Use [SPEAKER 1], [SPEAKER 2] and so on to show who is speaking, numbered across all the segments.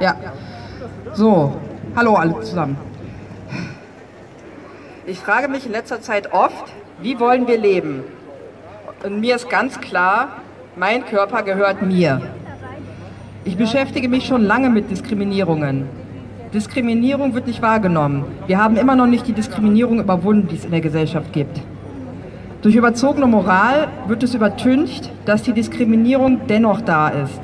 [SPEAKER 1] Ja. So, hallo alle zusammen. Ich frage mich in letzter Zeit oft, wie wollen wir leben? Und mir ist ganz klar, mein Körper gehört mir. Ich beschäftige mich schon lange mit Diskriminierungen. Diskriminierung wird nicht wahrgenommen. Wir haben immer noch nicht die Diskriminierung überwunden, die es in der Gesellschaft gibt. Durch überzogene Moral wird es übertüncht, dass die Diskriminierung dennoch da ist.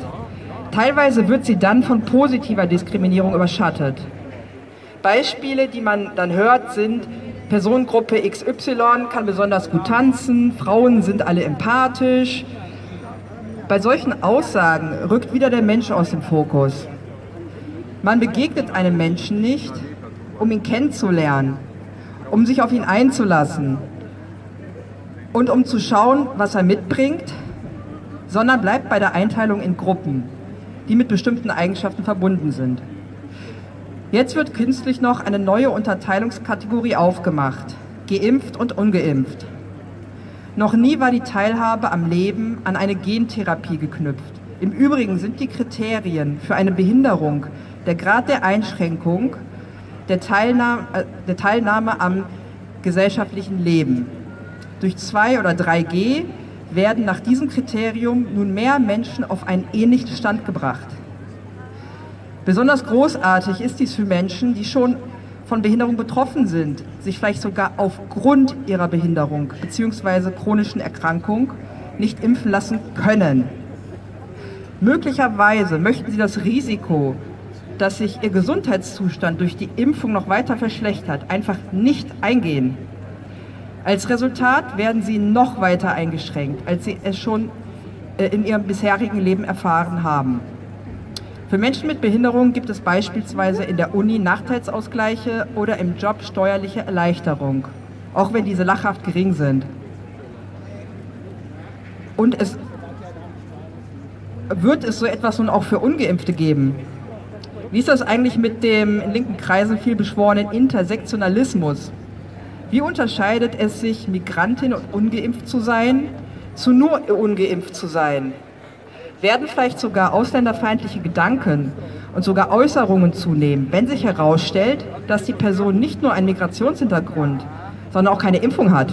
[SPEAKER 1] Teilweise wird sie dann von positiver Diskriminierung überschattet. Beispiele, die man dann hört, sind Personengruppe XY kann besonders gut tanzen, Frauen sind alle empathisch. Bei solchen Aussagen rückt wieder der Mensch aus dem Fokus. Man begegnet einem Menschen nicht, um ihn kennenzulernen, um sich auf ihn einzulassen und um zu schauen, was er mitbringt, sondern bleibt bei der Einteilung in Gruppen die mit bestimmten Eigenschaften verbunden sind. Jetzt wird künstlich noch eine neue Unterteilungskategorie aufgemacht, geimpft und ungeimpft. Noch nie war die Teilhabe am Leben an eine Gentherapie geknüpft. Im Übrigen sind die Kriterien für eine Behinderung der Grad der Einschränkung der Teilnahme, äh, der Teilnahme am gesellschaftlichen Leben. Durch 2 oder 3G werden nach diesem Kriterium nun mehr Menschen auf einen ähnlichen Stand gebracht. Besonders großartig ist dies für Menschen, die schon von Behinderung betroffen sind, sich vielleicht sogar aufgrund ihrer Behinderung bzw. chronischen Erkrankung nicht impfen lassen können. Möglicherweise möchten sie das Risiko, dass sich ihr Gesundheitszustand durch die Impfung noch weiter verschlechtert, einfach nicht eingehen. Als Resultat werden sie noch weiter eingeschränkt, als sie es schon äh, in ihrem bisherigen Leben erfahren haben. Für Menschen mit Behinderung gibt es beispielsweise in der Uni Nachteilsausgleiche oder im Job steuerliche Erleichterung, auch wenn diese lachhaft gering sind. Und es wird es so etwas nun auch für Ungeimpfte geben. Wie ist das eigentlich mit dem in linken Kreisen viel beschworenen Intersektionalismus? Wie unterscheidet es sich, Migrantin und ungeimpft zu sein, zu nur ungeimpft zu sein? Werden vielleicht sogar ausländerfeindliche Gedanken und sogar Äußerungen zunehmen, wenn sich herausstellt, dass die Person nicht nur einen Migrationshintergrund, sondern auch keine Impfung hat?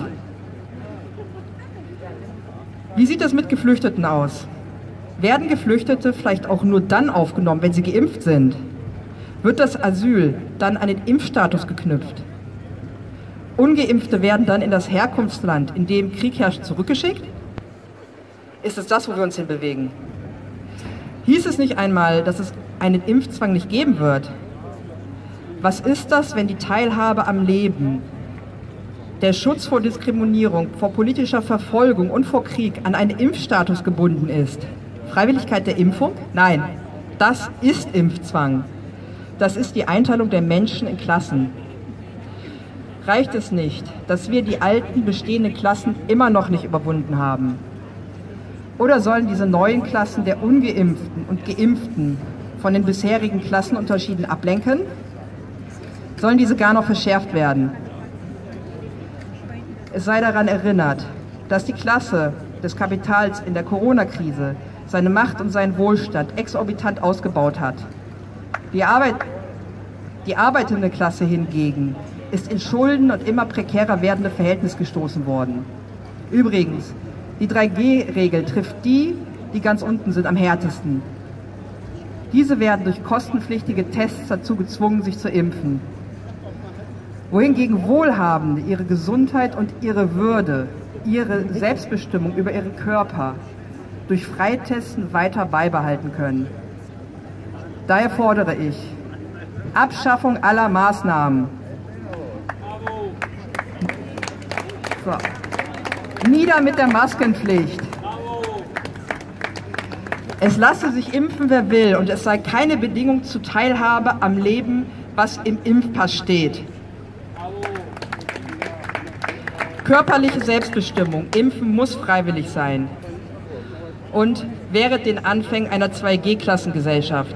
[SPEAKER 1] Wie sieht es mit Geflüchteten aus? Werden Geflüchtete vielleicht auch nur dann aufgenommen, wenn sie geimpft sind? Wird das Asyl dann an den Impfstatus geknüpft? Ungeimpfte werden dann in das Herkunftsland, in dem Krieg herrscht, zurückgeschickt? Ist es das, wo wir uns hinbewegen? Hieß es nicht einmal, dass es einen Impfzwang nicht geben wird? Was ist das, wenn die Teilhabe am Leben, der Schutz vor Diskriminierung, vor politischer Verfolgung und vor Krieg an einen Impfstatus gebunden ist? Freiwilligkeit der Impfung? Nein, das ist Impfzwang. Das ist die Einteilung der Menschen in Klassen reicht es nicht, dass wir die alten bestehenden Klassen immer noch nicht überwunden haben? Oder sollen diese neuen Klassen der ungeimpften und geimpften von den bisherigen Klassenunterschieden ablenken? Sollen diese gar noch verschärft werden? Es sei daran erinnert, dass die Klasse des Kapitals in der Corona-Krise seine Macht und seinen Wohlstand exorbitant ausgebaut hat. Die, Arbeit, die arbeitende Klasse hingegen ist in Schulden und immer prekärer werdende Verhältnis gestoßen worden. Übrigens, die 3G-Regel trifft die, die ganz unten sind, am härtesten. Diese werden durch kostenpflichtige Tests dazu gezwungen, sich zu impfen. Wohingegen Wohlhabende ihre Gesundheit und ihre Würde, ihre Selbstbestimmung über ihren Körper durch Freitesten weiter beibehalten können. Daher fordere ich Abschaffung aller Maßnahmen, So. Nieder mit der Maskenpflicht. Es lasse sich impfen, wer will, und es sei keine Bedingung zur Teilhabe am Leben, was im Impfpass steht. Körperliche Selbstbestimmung. Impfen muss freiwillig sein. Und während den Anfängen einer 2G-Klassengesellschaft.